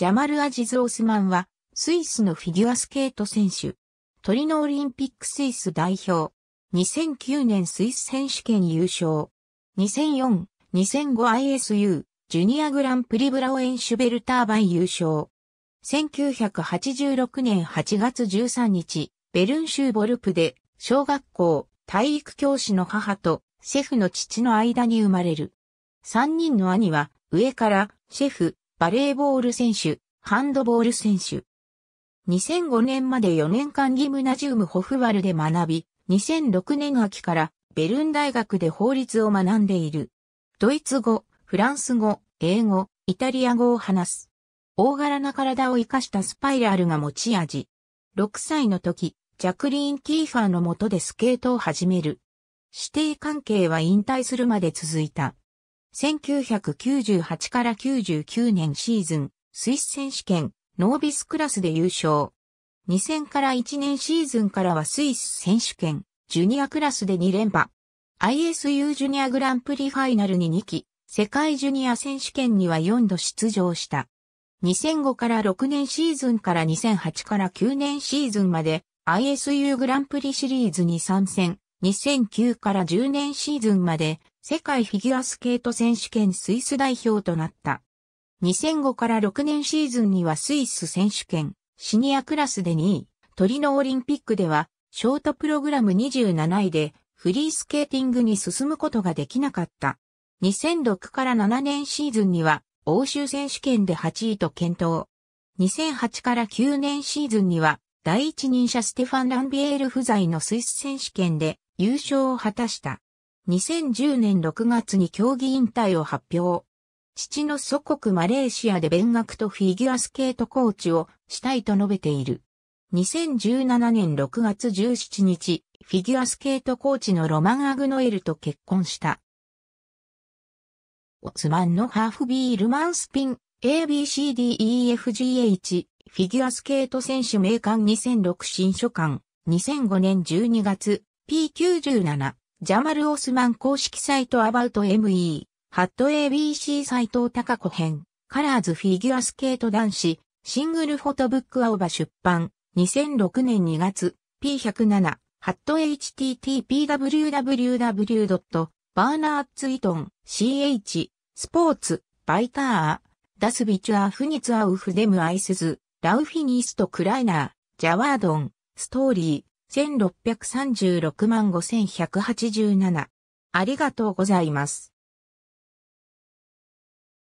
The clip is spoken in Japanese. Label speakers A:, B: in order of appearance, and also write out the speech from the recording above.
A: ジャマル・アジズ・オスマンは、スイスのフィギュアスケート選手。トリノオリンピックスイス代表。2009年スイス選手権優勝。2004、2005ISU、ジュニアグランプリ Blauen Schwerter 杯優勝。1986年8月13日、ベルン州ボルプで、小学校、体育教師の母と、シェフの父の間に生まれる。三人の兄は、上から、シェフ、バレーボール選手、ハンドボール選手。2005年まで4年間ギムナジウムホフワルで学び、2006年秋からベルン大学で法律を学んでいる。ドイツ語、フランス語、英語、イタリア語を話す。大柄な体を活かしたスパイラルが持ち味。6歳の時、ジャクリーン・キーファーの下でスケートを始める。指定関係は引退するまで続いた。1998から99年シーズン、スイス選手権、ノービスクラスで優勝。2000から1年シーズンからはスイス選手権、ジュニアクラスで2連覇。ISU ジュニアグランプリファイナルに2期、世界ジュニア選手権には4度出場した。2005から6年シーズンから2008から9年シーズンまで ISU グランプリシリーズに参戦。2009から10年シーズンまで世界フィギュアスケート選手権スイス代表となった。2005から6年シーズンにはスイス選手権、シニアクラスで2位、トリノオリンピックでは、ショートプログラム27位で、フリースケーティングに進むことができなかった。2006から7年シーズンには、欧州選手権で8位と検討。2008から9年シーズンには、第一人者ステファン・ランビエール不在のスイス選手権で優勝を果たした。2010年6月に競技引退を発表。父の祖国マレーシアで勉学とフィギュアスケートコーチをしたいと述べている。2017年6月17日、フィギュアスケートコーチのロマン・アグノエルと結婚した。オスマンのハーフビールマンスピン、ABCDEFGH、フィギュアスケート選手名鑑2006新書館、2005年12月、P97、ジャマル・オスマン公式サイトアバウト ME、ハット ABC 斎藤隆子編、カラーズフィギュアスケート男子、シングルフォトブックアオバ出版、2006年2月、P107、ハット http://www. バーナーツイトン、CH、スポーツ、バイター、ダスビチュアフニツアウフデムアイスズ、ラウフィニストクライナー、ジャワードン、ストーリー、1636万5187。ありがとうございます。